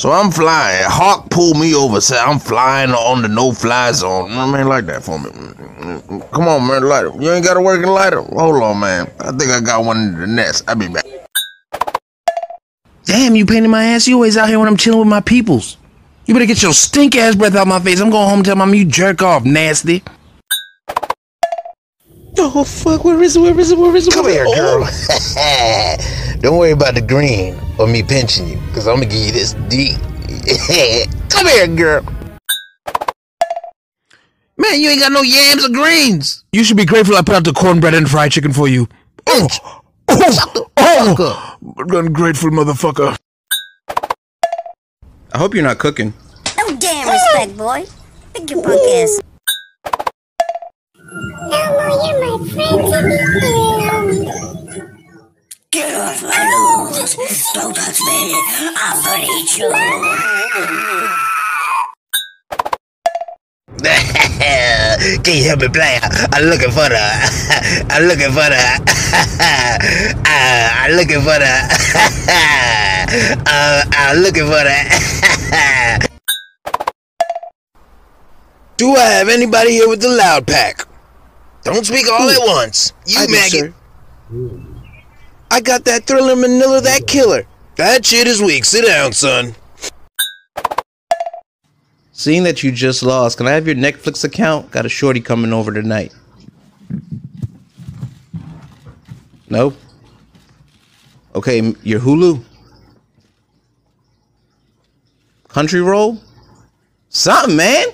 So I'm flying. Hawk pulled me over, said I'm flying on the no-fly zone. I Man, like that for me. Come on, man, lighter. You ain't got a working lighter? Hold on, man. I think I got one in the nest. I'll be back. Damn, you painting my ass. You always out here when I'm chilling with my peoples. You better get your stink ass breath out my face. I'm going home and tell mom you jerk off, nasty. Oh fuck, where is it? Where is it? Where is it? Come Where- here, Oh. girl. Don't worry about the green or me pinching you, because I'm going to give you this D. Come here, girl. Man, you ain't got no yams or greens. You should be grateful I put out the cornbread and fried chicken for you. Oh, oh, oh. Ungrateful motherfucker. I hope you're not cooking. No damn respect, boy. Pick your punk ass. Get off my nose. Don't touch me. I'm gonna you. Can you help me play? I'm looking for the. I'm looking for the. uh, I'm looking for the. uh, I'm looking for the. Do I have anybody here with the loud pack? Don't speak all at once. You I maggot. I got that thriller Manila, that killer. That shit is weak. Sit down, son. Seeing that you just lost, can I have your Netflix account? Got a shorty coming over tonight. Nope. Okay, your Hulu? Crunchyroll? Something, man.